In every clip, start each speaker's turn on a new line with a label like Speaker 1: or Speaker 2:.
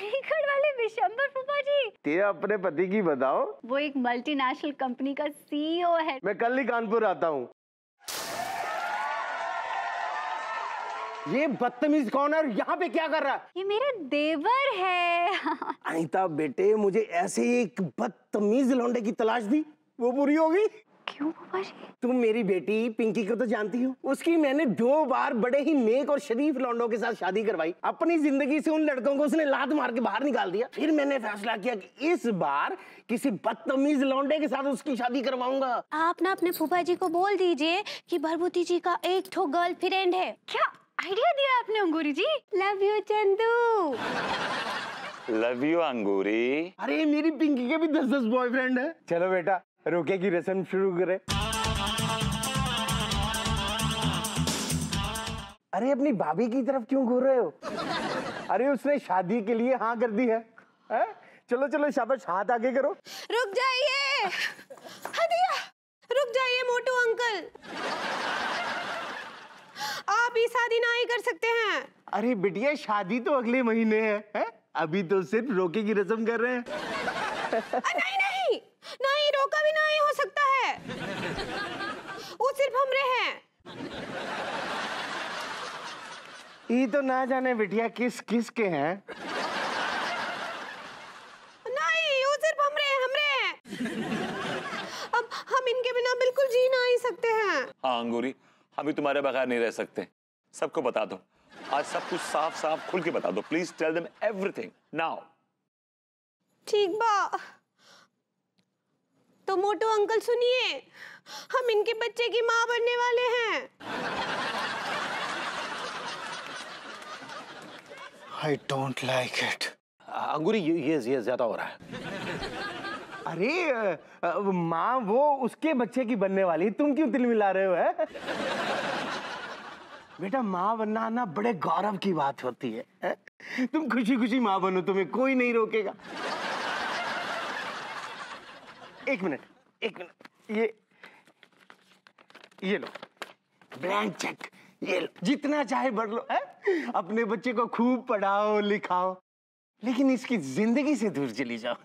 Speaker 1: अलीगढ़ वाले विशंबर फूफा जी।
Speaker 2: ते अपने पति की बताओ।
Speaker 1: वो एक मल्टीनेशनल कंपनी का सीईओ है।
Speaker 2: मैं कल ही कानपुर आता हूँ। ये बदतमीज कौन है यहाँ पे क्या कर रहा है?
Speaker 1: ये मेरा देवर है।
Speaker 2: अनिता बेटे मुझे ऐसे एक बदतमीज लौंडे की तलाश दी। वो पूरी होगी?
Speaker 1: क्यों फूफा जी?
Speaker 2: तुम मेरी बेटी पिंकी को तो जानती हो। उसकी मैंने दो बार बड़े ही नेक और शरीफ लौंडों के साथ शादी करवाई। अपनी ज़िंदगी से उन लड़कों को उसने लात मार के बाहर निकाल दिया। फिर मैंने फैसला किया कि इस बार किसी बदतमीज लौंडे के साथ उसकी शादी करवाऊँगा।
Speaker 1: आप ना अपने फूफा जी को बोल दीजिए कि भरभूति जी का एक ठो गर्ल फ्रेंड है। क्या आइडिया दिया आपने Angoori ji? Love you Chandu.
Speaker 3: Love you Angoori.
Speaker 2: अरे मेरी पिंकी के भी दस दस बॉयफ्रेंड है। चलो बेटा रोके की रस्म शुरू करें। अरे अपनी भाभी की तरफ़ क्यों घूर रहे हो? अरे उसने शादी के लिए हाँ कर दी है, है? चलो चलो शाबाश हाथ आगे करो।
Speaker 4: रुक जाइए। हदिया रुक जाइए मोटू अंकल। आप ही शादी ना ही कर सकते हैं।
Speaker 2: अरे बिटिया शादी तो अगले महीने है, है? अभी तो सिर्फ़ रोके की रस्म कर रहे हैं।
Speaker 4: नहीं नहीं। नहीं रोका भी नहीं हो सकता है। वो सिर्फ़ हमरे हैं।
Speaker 2: ये तो ना जाने बिटिया किस किस के हैं।
Speaker 4: नहीं वो सिर्फ़ हमरे हमरे अब हम इनके बिना बिल्कुल जी ना ही सकते हैं।
Speaker 3: हाँ अंगूरी हम भी तुम्हारे बगैर नहीं रह सकते। सबको बता दो। आज सब कुछ साफ़ साफ़ खुल के बता दो। Please tell them everything now
Speaker 4: ठीक बा। तो मोटू अंकल सुनिए हम इनके बच्चे की माँ बनने वाले हैं।
Speaker 5: I don't like it Angoori ये ये ये ज़्यादा हो रहा है।
Speaker 2: अरे माँ वो उसके बच्चे की बनने वाली। तुम क्यों तिल मिला रहे हो है? बेटा माँ बनना ना बड़े गौरव की बात होती है, है? तुम खुशी खुशी माँ बनो तुम्हें कोई नहीं रोकेगा। एक मिनट एक मिनट। ये ये लो। ब्लैंक चेक ये लो। जितना चाहे बढ़ लो है? अपने बच्चे को खूब पढ़ाओ लिखाओ। लेकिन इसकी ज़िंदगी से दूर चली जाओ।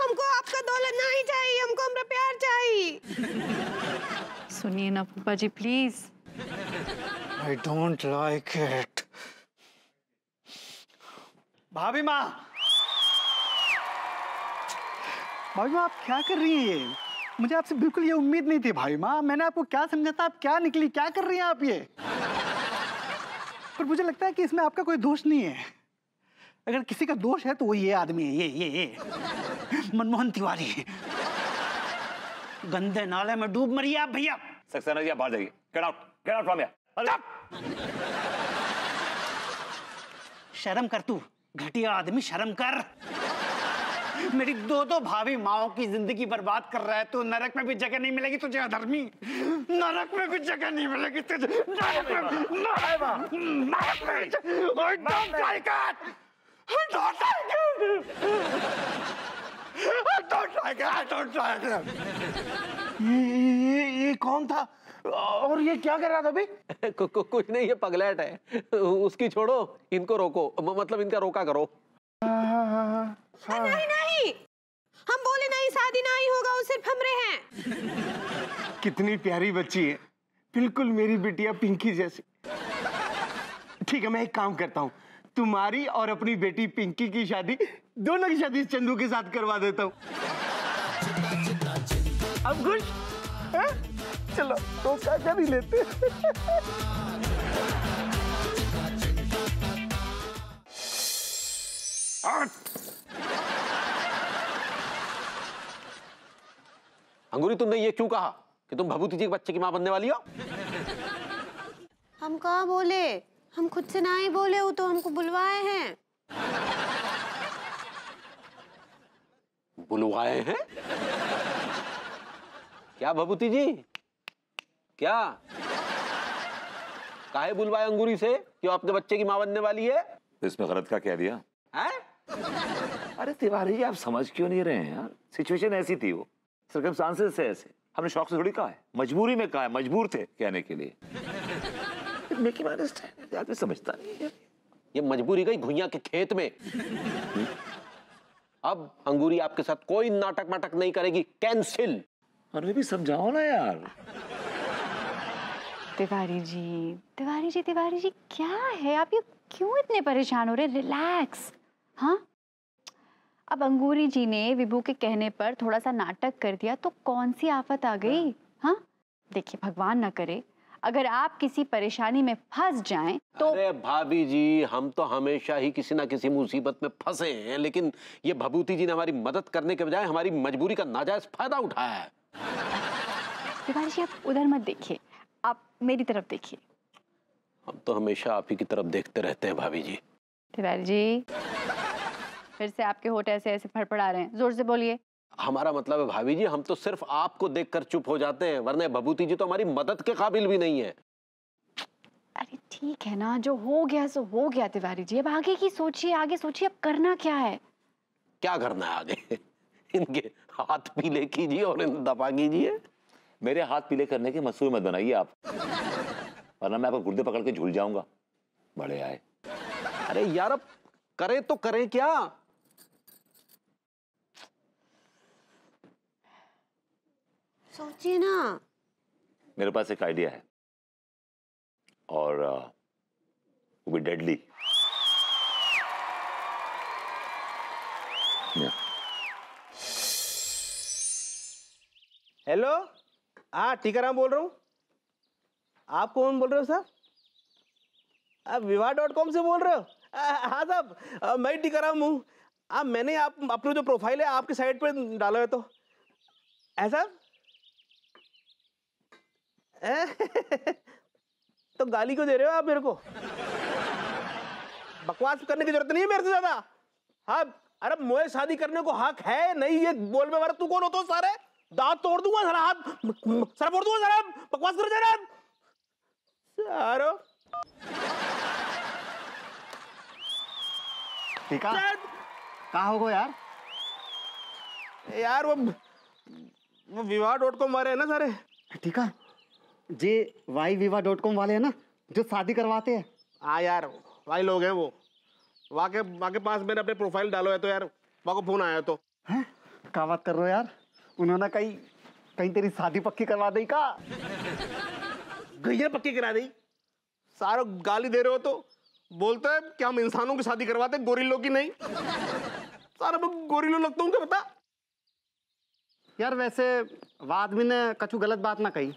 Speaker 4: हमको आपका दौलत नहीं चाहिए हमको हमारा प्यार चाहिए।
Speaker 1: सुनिए ना फूफा जी please
Speaker 5: I don't like it भाभी माँ भाभी माँ आप क्या कर रही हैं ये? मुझे आपसे बिल्कुल ये उम्मीद नहीं थी भाई माँ। मैंने आपको क्या समझा था? आप क्या निकली? क्या कर रही हैं आप ये? पर मुझे लगता है कि इसमें आपका कोई दोष नहीं है। अगर किसी का दोष है तो वो ये आदमी है ये ये ये। मनमोहन तिवारी। गंदे नाले में डूब मरी आप भैया।
Speaker 3: सक्सेना जी आप बाहर जाइए। Get out get out from here
Speaker 5: शर्म कर तू। घटिया आदमी शर्म कर। मेरी दो दो भाभी माओ की ज़िंदगी बर्बाद कर रहा है तो नरक में भी जगह नहीं मिलेगी तुझे अधर्मी। नरक में भी जगह नहीं मिलेगी तुझे। नरक में नरक में
Speaker 2: ये ये ये कौन था? और ये क्या कर रहा था
Speaker 6: कु, कुछ नहीं ये पगलेट है। उसकी छोड़ो इनको रोको। मतलब इनका रोका करो।
Speaker 4: नहीं नहीं। हम बोले नहीं शादी नहीं होगा वो सिर्फ़ हमरे हैं।
Speaker 2: कितनी प्यारी बच्ची है। बिल्कुल मेरी बिटिया पिंकी जैसी। ठीक है मैं एक काम करता हूँ। तुम्हारी और अपनी बेटी पिंकी की शादी दोनों की शादी चंदू के साथ करवा देता हूँ। अब खुश चलो तो क्या कर ही लेते?
Speaker 6: अंगूरी तुमने ये क्यों कहा कि तुम भभूति जी के बच्चे की माँ बनने वाली हो?
Speaker 4: हम कहा बोले? हम खुद से ना ही बोले वो तो हमको बुलवाए हैं।
Speaker 6: बुलवाए हैं? क्या भभूति जी? क्या? काहे बुलवाए अंगूरी से कि वो अपने बच्चे की माँ बनने वाली है?
Speaker 3: इसमें गलत क्या कह दिया? अरे तिवारी जी आप समझ क्यों नहीं रहे हैं यार? सिचुएशन ऐसी थी वो। सर्कमस्टांसेस से ऐसे। हमने शौक से थोड़ी कहा है। मजबूरी में कहा है मजबूर थे कहने के लिए। मेक अंडरस्टैंड आदमी समझता नहीं है
Speaker 6: ये मजबूरी गई घुइया के खेत में। अब अंगूरी आपके साथ कोई नाटक माटक नहीं करेगी। कैंसिल
Speaker 3: अरे भी समझाओ ना यार।
Speaker 1: तिवारी जी तिवारी जी तिवारी जी क्या है? आप ये क्यों इतने परेशान हो रहे? रिलैक्स हाँ? अब अंगूरी जी ने विभू के कहने पर थोड़ा सा नाटक कर दिया तो कौन सी आफत आ गई? हाँ? देखिए भगवान ना करे। अगर आप किसी परेशानी में फंस जाएँ तो
Speaker 6: अरे भाभी जी हम तो हमेशा ही किसी ना किसी मुसीबत में फंसे हैं लेकिन ये भभूति जी ने हमारी मदद करने के बजाय हमारी मजबूरी का नाजायज फ़ायदा उठाया है।
Speaker 1: तिवारी जी आप उधर मत देखिए। आप मेरी तरफ़ देखिए।
Speaker 6: हम तो हमेशा आप ही की तरफ़ देखते रहते हैं भाभी जी।
Speaker 1: तिवारी जी। फिर से आपके होट ऐसे ऐसे फड़फड़ा रहे हैं? ज़ोर से बोलिए।
Speaker 6: हमारा मतलब है भाभी जी हम तो सिर्फ़ आपको देखकर चुप हो जाते हैं वरना भभूति जी तो हमारी मदद के काबिल भी नहीं है।
Speaker 1: अरे ठीक है ना जो हो गया सो हो गया तिवारी जी। अब आगे की सोचिए आगे सोचिए अब करना क्या है?
Speaker 6: क्या करना है आगे? इनके हाथ पीले कीजिए और इन दबा कीजिए।
Speaker 3: मेरे हाथ पीले करने के मसूर मत बनाइए आप वरना मैं आपको गुर्दे पकड़ के झूल जाऊँगा। बड़े आए।
Speaker 6: अरे यार अब करें तो करें क्या?
Speaker 4: सोचिए ना।
Speaker 3: मेरे पास एक आइडिया है। और वो भी डेडली
Speaker 7: हेलो हाँ टीकाराम बोल रहा हूँ। आप कौन बोल रहे हो सर? आप विवाह डॉट कॉम से बोल रहे हो? हाँ साहब मैं टीकाराम हूँ। आप मैंने आप अपना जो प्रोफ़ाइल है आपकी साइट पर डाला है तो। ऐसा? तो गाली क्यों दे रहे हो आप मेरे को? बकवास करने की ज़रूरत नहीं है मेरे से ज़्यादा। हाँ अरे मुझे शादी करने को हक है? नहीं ये बोल में तू कौन होता सारे? दांत तोड़ दूँगा सारा हाथ सर फोड़ दूँगा सारा बकवास कर जरा सारो।
Speaker 8: ठीक है कहा होगो यार?
Speaker 7: यार वो वो विवाह डॉट कॉम वाले है ना सारे।
Speaker 8: ठीक है J Y Vivah dot com वाले हैं ना जो शादी करवाते हैं।
Speaker 7: हाँ यार भाई लोग हैं वो। वहाँ के वहाँ के पास मैंने अपने प्रोफ़ाइल डालो है तो यार वहाँ को फ़ोन आया तो।
Speaker 8: हैं? क्या बात कर रहे हो यार? उन्होंने कहीं कहीं तेरी शादी पक्की करवा दी का?
Speaker 7: गैया पक्की करा दी। सारो गाली दे रहे हो तो बोलते हैं कि हम इंसानों की शादी करवाते हैं गोरिल्लों की नहीं। सारा मैं गोरिल्लो लगता हूँ क्या पता?
Speaker 8: यार वैसे वो आदमी ने कछु गलत बात ना कही।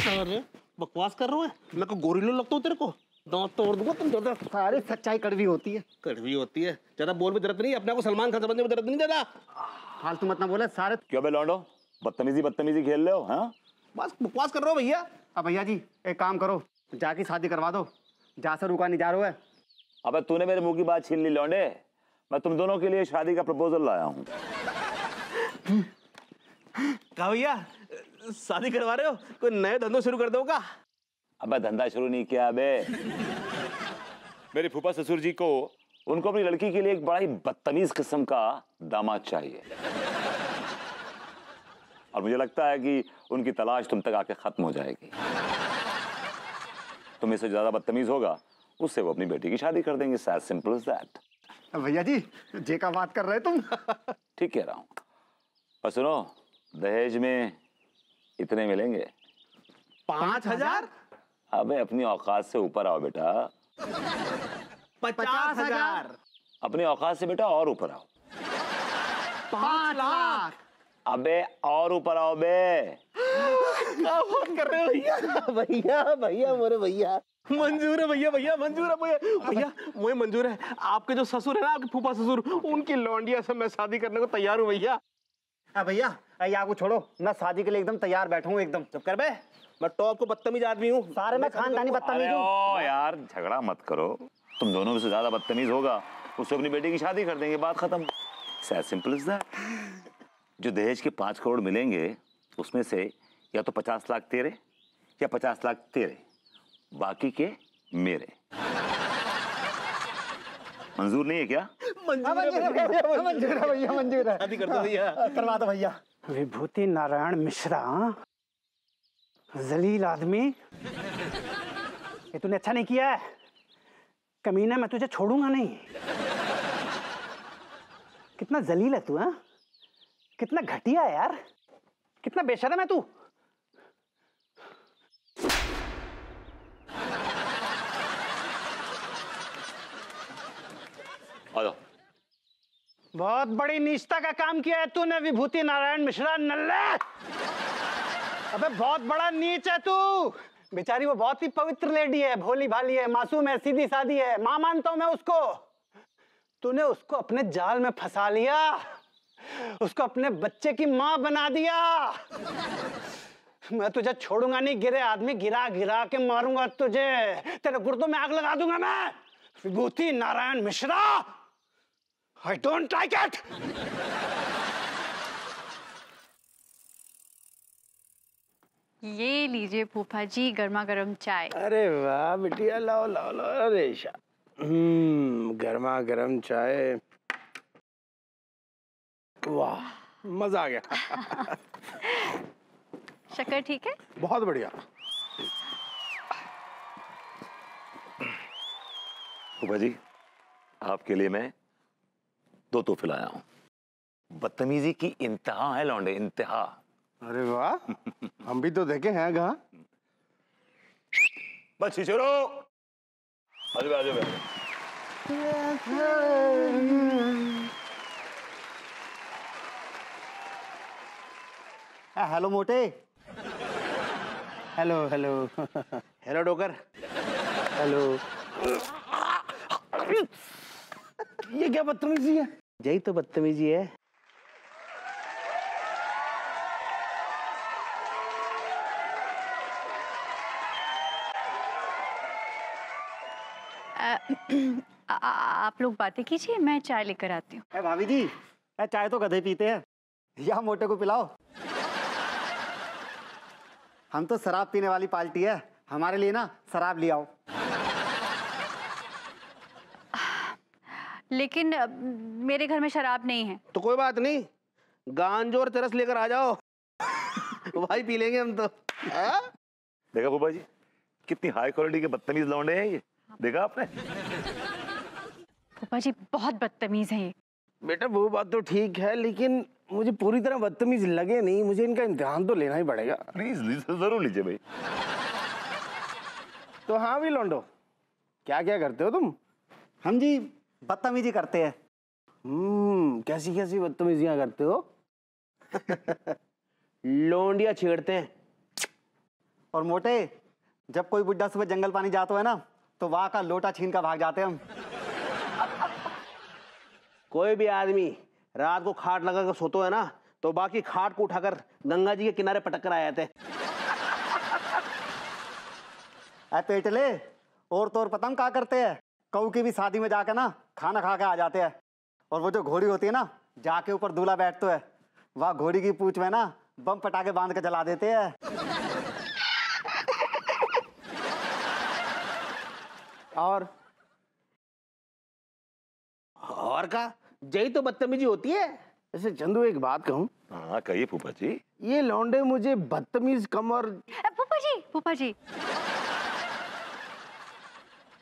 Speaker 7: सारे बकवास कर रहे हो मैं। को गोरिल्लो लगता हूँ तेरे को। दांत तोड़ दूँगा तुम ज़्यादा
Speaker 8: सारी सच्चाई कड़वी होती है।
Speaker 7: कड़वी होती है? ज़्यादा बोल में ज़रूरत नहीं अपने को सलमान खान समझने में ज़रूरत नहीं ज़्यादा।
Speaker 8: फालतू मत ना बोले सारे
Speaker 3: क्यों बे लौंडो? बदतमीजी बदतमीजी खेल रहे हो हाँ?
Speaker 7: बस बकवास कर रहे हो भैया।
Speaker 8: अब भैया जी एक काम करो जाके शादी करवा दो। जा से रुका नहीं जा रहा है
Speaker 3: अबे तूने मेरे मुँह की बात छीन ली लौंडे। मैं तुम दोनों के लिए शादी का प्रपोजल लाया हूँ।
Speaker 7: कहा भैया? शादी करवा रहे हो? कोई नए धंधो शुरू कर दो का
Speaker 3: अबे धंधा शुरू नहीं किया अबे मेरे फूफा ससुर जी को उनको अपनी लड़की के लिए एक बड़ा ही बदतमीज किस्म का दामाद चाहिए। और मुझे लगता है कि उनकी तलाश तुम तक आके खत्म हो जाएगी। तुम इससे ज़्यादा बदतमीज होगा उससे वो अपनी बेटी की शादी कर देंगे सैज सिंपल इज़ दैट
Speaker 8: भैया जी जे का बात कर रहे तुम।
Speaker 3: ठीक कह रहा हूँ। और सुनो दहेज में इतने मिलेंगे?
Speaker 7: पाँच हज़ार?
Speaker 3: अबे अपनी औकात से ऊपर आओ बेटा।
Speaker 7: पचास हज़ार।
Speaker 3: अपनी औकात से बेटा और ऊपर आओ।
Speaker 7: पाँच लाख।
Speaker 3: अबे और ऊपर आओ बे।
Speaker 7: क्या बात कर रहे हो भैया? भैया भैया मोरे भैया। मंजूर है भैया भैया मंजूर है भैया। भैया मुझे मंजूर है। आपके जो ससुर है ना आपके फूफा ससुर उनकी लौंडिया से मैं शादी करने को तैयार हूँ भैया।
Speaker 8: अब भैया को छोड़ो मैं शादी के लिए एकदम तैयार बैठा हूँ एकदम।
Speaker 7: चुप कर बे। मैं टॉप को बदतमीज आदमी हूँ।
Speaker 8: सारे मैं खानदानी बदतमीज हूँ।
Speaker 3: यार झगड़ा मत करो। तुम दोनों में से ज़्यादा बदतमीज होगा। उससे अपनी बेटी की शादी कर देंगे बात खत्म। सिंपल इज़ दैट जो दहेज के पाँच करोड़ मिलेंगे उसमें से या तो पचास लाख तेरे या पचास लाख तेरे। बाकी के मेरे। मंजूर नहीं है क्या?
Speaker 8: मंजूर है भैया मंजूर है
Speaker 7: शादी कर दो भैया।
Speaker 8: करवा दो भैया।
Speaker 5: विभूति नारायण मिश्रा हाँ? जलील आदमी। ये तूने अच्छा नहीं किया है। कमीना मैं तुझे छोड़ूँगा नहीं। कितना जलील है तू है? कितना घटिया है यार। कितना बेशरम है तू।
Speaker 3: आ जाओ।
Speaker 5: बहुत बड़ी नीचता का काम किया है तूने, विभूति नारायण मिश्रा, नल्ले! अबे, बहुत बड़ा नीच है तू। बेचारी, वो बहुत ही पवित्र लेडी है, भोली भाली है, मासूम है, सीधी सादी है। माँ मानता हूँ मैं उसको। तूने उसको अपने जाल में फंसा लिया। उसको अपने बच्चे की माँ बना दिया। मैं तुझे छोड़ूँगा नहीं, गिरे आदमी, गिरा गिरा के मारूँगा तुझे। तेरे गुर्दों में आग लगा दूँगा मैं। विभूति Narayan Mishra! I don't like it.
Speaker 1: ये लीजिए फूफा जी गर्मा गर्म चाय।
Speaker 2: अरे वाह बिटिया लाओ लाओ लाओ अरे हम्म गर्मा गर्म चाय। वाह मज़ा आ गया।
Speaker 1: शक्कर ठीक है?
Speaker 2: बहुत बढ़िया।
Speaker 3: फूफा जी आपके लिए मैं दो तोहफे लाया हूँ। बदतमीजी की इंतहा है लौंडे इंतहा।
Speaker 2: अरे वाह हम भी तो देखे हैं कहा।
Speaker 3: बस छिछोरो आजो आजो आजो
Speaker 8: आ, हेलो मोटे।
Speaker 2: Hello hello.
Speaker 6: Hello docker.
Speaker 2: Hello. ये क्या बदतमीजी है?
Speaker 6: यही तो बदतमीजी है।
Speaker 1: आ, आ, आप लोग बातें कीजिए मैं चाय लेकर आती हूँ।
Speaker 8: भाभी जी ए चाय तो गधे पीते हैं। या मोटे को पिलाओ। हम तो शराब पीने वाली पार्टी है। हमारे लिए ना शराब ले आओ।
Speaker 1: लेकिन मेरे घर में शराब नहीं है।
Speaker 6: तो कोई बात नहीं। गांजो और चरस लेकर आ जाओ। भाई पी लेंगे हम तो। हाँ?
Speaker 3: देखा फूफा जी कितनी हाई क्वालिटी के बदतमीज लौंडे हैं ये। देखा आपने?
Speaker 1: फूफा जी बहुत बदतमीज है ये।
Speaker 2: बेटा वो बात तो ठीक है लेकिन मुझे पूरी तरह बदतमीज लगे नहीं। मुझे इनका इम्तिहान तो लेना ही पड़ेगा।
Speaker 3: प्लीज़ ज़रूर लीजिए भाई।
Speaker 2: तो हाँ भी लौंडो क्या क्या करते हो तुम?
Speaker 8: हम जी बदतमीजी करते हैं।
Speaker 2: हम्म कैसी कैसी बदतमीजियाँ करते हो?
Speaker 6: लोंडिया छेड़ते हैं।
Speaker 8: और मोटे जब कोई बुढ़ा सुबह जंगल पानी जाता है ना तो वहाँ का लोटा छीन का भाग जाते हैं हम।
Speaker 6: कोई भी आदमी रात को खाट लगा कर सोतो है ना तो बाकी खाट को उठाकर गंगा जी के किनारे पटक कर आ जाते हैं।
Speaker 8: पेटले और तो और पता हम क्या करते हैं? कऊ की भी शादी में जाके ना खाना खा के आ जाते हैं। और वो जो घोड़ी होती है ना जाके ऊपर दूल्हा बैठते है। वह घोड़ी की पूछ में ना बम पटाके बाँध के जला देते हैं।
Speaker 2: और?
Speaker 6: और का? यही तो बदतमीजी होती है।
Speaker 2: ऐसे चंदू एक बात कहूँ।
Speaker 3: हाँ कहिए फूफा जी।
Speaker 2: ये लौंडे मुझे बदतमीज कम और
Speaker 1: फूफा जी फूफा जी।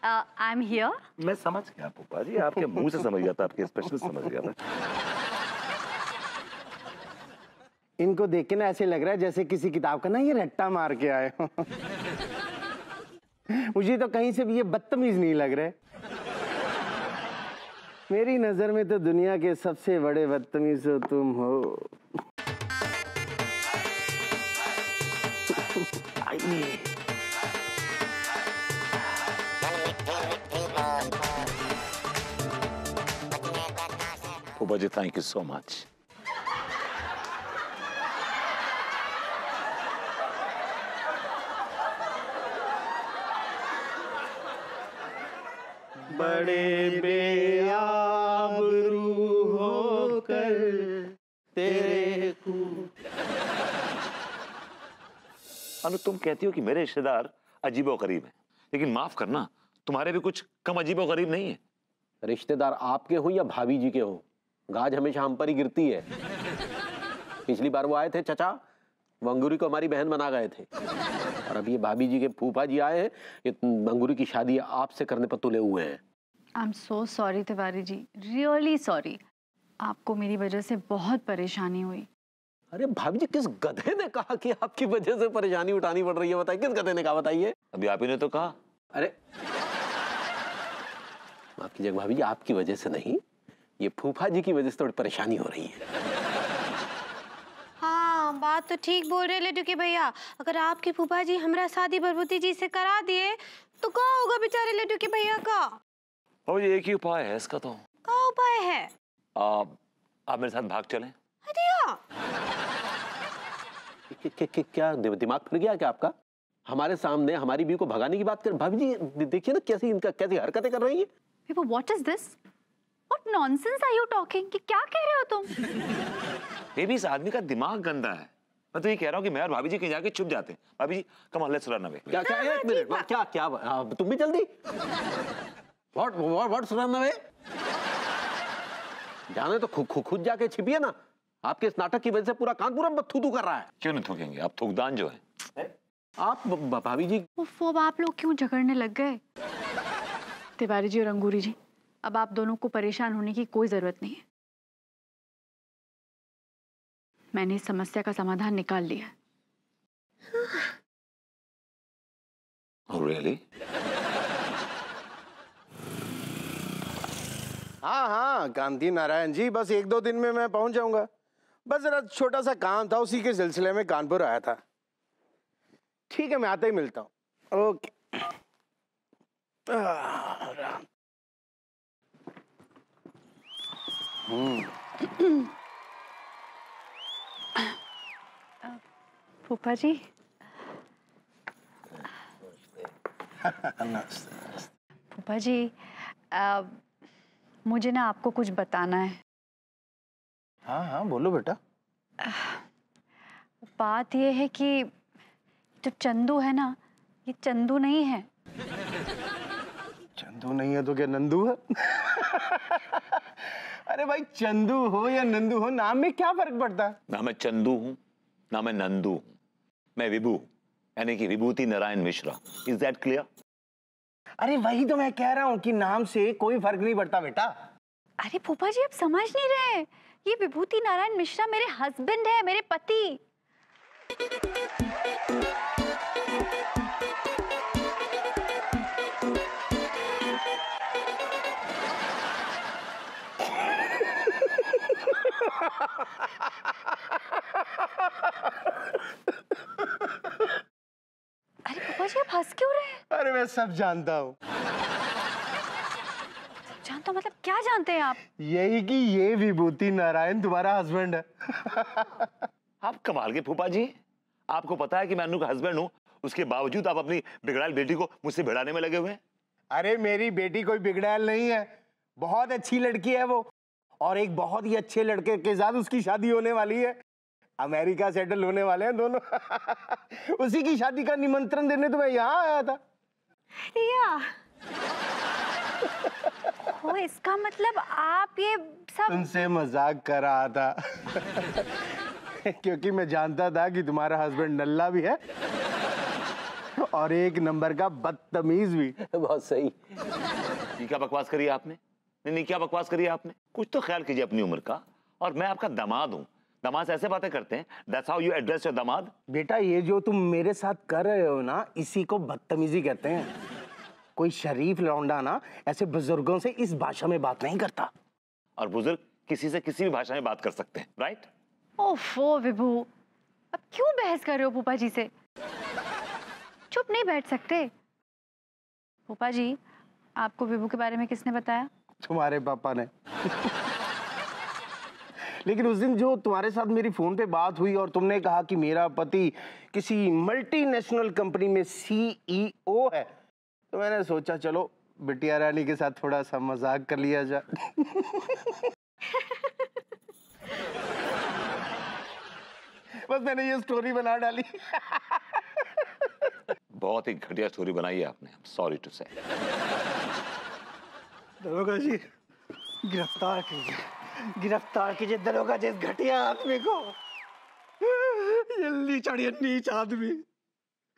Speaker 1: आई एम हियर
Speaker 3: मैं समझ गया फूफा जी आपके मुँह से समझ गया था आपके स्पेशल समझ गया था।
Speaker 2: इनको देख के ना ऐसे लग रहा है जैसे किसी किताब का ना ये रट्टा मार के आए हो। मुझे तो कहीं से भी ये बदतमीज नहीं लग रहे मेरी नज़र में तो दुनिया के सबसे बड़े बदतमीज हो तुम हो। आइए।
Speaker 3: जी थैंक यू सो मच
Speaker 6: बड़े बेआबरू होकर तेरे को
Speaker 3: अनु तुम कहती हो कि मेरे रिश्तेदार अजीबो गरीब हैं लेकिन माफ़ करना तुम्हारे भी कुछ कम अजीबो गरीब नहीं है।
Speaker 6: रिश्तेदार आपके हो या भाभी जी के हो? गाज हमेशा हम पर ही गिरती है। पिछली बार वो आए थे चचा वंगूरी को हमारी बहन बना गए थे। और अब ये भाभी जी के फूफा जी आए हैं ये अंगूरी की शादी आपसे करने पर तुले हुए हैं।
Speaker 1: I am so sorry Tiwari ji. Really sorry आपको मेरी वजह से बहुत परेशानी हुई।
Speaker 6: अरे भाभी जी किस गधे ने कहा कि आपकी वजह से परेशानी उठानी पड़ रही है बताइए किस गधे ने कहा बताइए?
Speaker 3: अभी आप ही ने तो कहा।
Speaker 6: अरे माफ़ कीजिएगा भाभी जी आपकी वजह से नहीं। ये फूफा जी की वजह से थोड़ी परेशानी हो रही है।
Speaker 4: हाँ बात तो ठीक बोल रहे लड्डू के भैया। अगर आपके फूफा जी हमरा शादी भरभूति जी से करा दिए तो क्या होगा बेचारे लड्डू के भैया का?
Speaker 3: और ये एक ही उपाय है इसका तो।
Speaker 4: क्या उपाय है?
Speaker 3: आप आप मेरे साथ भाग चलें।
Speaker 6: कि- कि- क्या दिमाग फिर गया क्या आपका? हमारे सामने हमारी बीवी को भगाने की बात कर भाभी जी देखिए ना कैसी इनका कैसी हरकतें कर रही है।
Speaker 1: What is this what nonsense are you talking कि क्या कह रहे हो तुम?
Speaker 3: बेबी इस आदमी का दिमाग गंदा है। मैं तो ये कह रहा हूँ कि मैं और भाभी जी कहीं जाके छुप जाते हैं। भाभी जी come on let's run away
Speaker 6: क्या क्या एक मिनट क्या क्या तुम भी जल्दी? What what what's run away जाने तो खुद खुद जाके छिपिए ना। आपके इस नाटक की वजह से पूरा कानपुर में थू थू कर रहा है।
Speaker 3: क्यों नहीं थूकेंगे? आप थूकदान जो है।
Speaker 6: आप भाभी जी?
Speaker 1: उफ, अब आप लोग क्यों झगड़ने लग गए? तिवारी जी और अंगूरी जी। अब आप दोनों को परेशान होने की कोई ज़रूरत नहीं है। मैंने इस समस्या का समाधान निकाल लिया है।
Speaker 3: रियली
Speaker 2: हाँ हाँ गांधी नारायण जी बस एक दो दिन में मैं पहुँच जाऊँगा। बस जरा छोटा सा काम था उसी के सिलसिले में कानपुर आया था। ठीक है मैं आते ही मिलता हूँ। ओके। राम।
Speaker 1: फूफा जी फूफा जी आ, मुझे ना आपको कुछ बताना है।
Speaker 2: हाँ हाँ बोलो बेटा।
Speaker 1: बात यह है कि जो चंदू है ना ये चंदू नहीं है।
Speaker 2: चंदू नहीं है तो क्या नंदू है? अरे भाई चंदू हो या नंदू हो नाम में क्या फ़र्क पड़ता? है
Speaker 3: ना मैं चंदू हूँ ना मैं नंदू हूँ। मैं विभू यानी कि Vibhuti Narayan Mishra. Is that clear
Speaker 2: अरे वही तो मैं कह रहा हूँ कि नाम से कोई फ़र्क नहीं पड़ता बेटा।
Speaker 1: अरे फूफा जी आप समझ नहीं रहे ये विभूति नारायण मिश्रा मेरे हस्बैंड है मेरे पति। अरे फूफा जी आप हंस क्यों रहे हैं?
Speaker 2: अरे मैं सब जानता हूँ।
Speaker 1: जानता मतलब क्या जानते हैं आप?
Speaker 2: यही कि ये विभूति नारायण तुम्हारा हस्बैंड है।
Speaker 3: आप कमाल के फूफा जी आपको पता है कि मैं अनु का हस्बैंड हूँ। उसके बावजूद आप अपनी बिगड़ाल बेटी को मुझसे भिड़ाने में लगे हुए हैं।
Speaker 2: अरे मेरी बेटी कोई बिगड़ैल नहीं है। बहुत अच्छी लड़की है वो। और एक बहुत ही अच्छे लड़के के साथ उसकी शादी होने वाली है। अमेरिका सेटल होने वाले हैं दोनों। उसी की शादी का निमंत्रण देने तो मैं यहाँ आया था।
Speaker 4: या।
Speaker 1: ओ इसका मतलब आप ये सब
Speaker 2: उनसे मज़ाक कर रहा था। क्योंकि मैं जानता था कि तुम्हारा हस्बैंड नल्ला भी है। और एक नंबर का बदतमीज भी।
Speaker 6: बहुत सही।
Speaker 3: क्या बकवास करी आपने? नहीं नहीं क्या बकवास करी आपने? कुछ तो ख्याल कीजिए अपनी उम्र का। और मैं आपका दामाद हूँ। दामाद से ऐसे बातें करते हैं। That's how you address your दामाद?
Speaker 2: बेटा ये जो तुम मेरे साथ कर रहे हो ना इसी को बदतमीजी कहते हैं। कोई शरीफ लौंडा ना ऐसे बुज़ुर्गों से इस भाषा में बात नहीं करता।
Speaker 3: और बुज़ुर्ग किसी से किसी भी भाषा में बात कर सकते हैं राइट
Speaker 1: ओफो विभू अब क्यों बहस कर रहे हो फूफा जी से? चुप नहीं बैठ सकते। फूफा जी आपको विभू के बारे में किसने बताया?
Speaker 2: तुम्हारे पापा ने। लेकिन उस दिन जो तुम्हारे साथ मेरी फ़ोन पे बात हुई और तुमने कहा कि मेरा पति किसी मल्टीनेशनल कंपनी में सीईओ है तो मैंने सोचा, चलो, बिटिया रानी के साथ थोड़ा सा मज़ाक कर लिया जाए बस मैंने ये स्टोरी बना डाली।
Speaker 3: बहुत ही घटिया स्टोरी बनाई है आपने सॉरी टू से
Speaker 5: दरोगा जी, गिरफ़्तार कीजिए। गिरफ़्तार कीजिए दरोगा जी इस घटिया आदमी को। जल्दी चढ़िए नीच आदमी।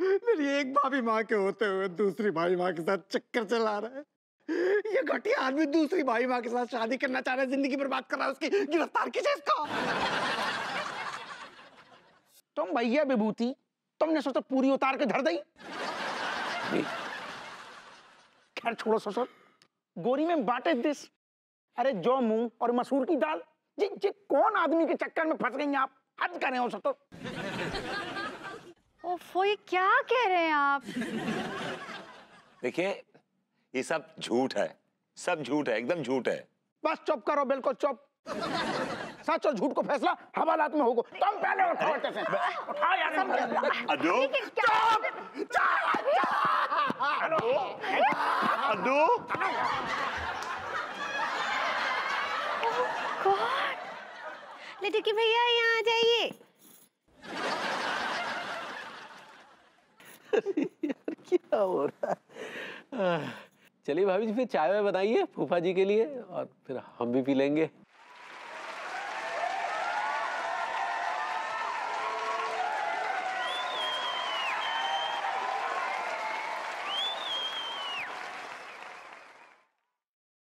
Speaker 9: मेरी एक भाभी माँ के होते हुए दूसरी भाई माँ के साथ चक्कर चला रहा है। ये घटिया आदमी दूसरी भाई माँ के साथ शादी करना चाह रहा है, ज़िंदगी बर्बाद कर रहा है, उसकी गिरफ़्तार कीजिए इसको।
Speaker 10: तुम भैया विभूति, तुमने सोचा पूरी उतार के धर दी खैर छोड़ो ससुर गोरी में बाटे दिस। अरे जो मूंग और मसूर की दाल जी जी कौन आदमी के चक्कर में फंस गई आप? हद करें हो ससुर
Speaker 1: ओफो ये क्या कह रहे हैं आप?
Speaker 3: देखिए ये सब झूठ है। सब झूठ है एकदम झूठ है।
Speaker 10: बस चुप करो बिल्कुल चुप। सच और झूठ को फैसला हवालात में होगा। तुम पहले उठाओ उठाओ यार।
Speaker 4: लड्डू भैया यहाँ आ जाइए।
Speaker 6: क्या हो रहा है? चलिए भाभी जी फिर चाय वाय बनाइए फूफा जी के लिए और फिर हम भी पी लेंगे।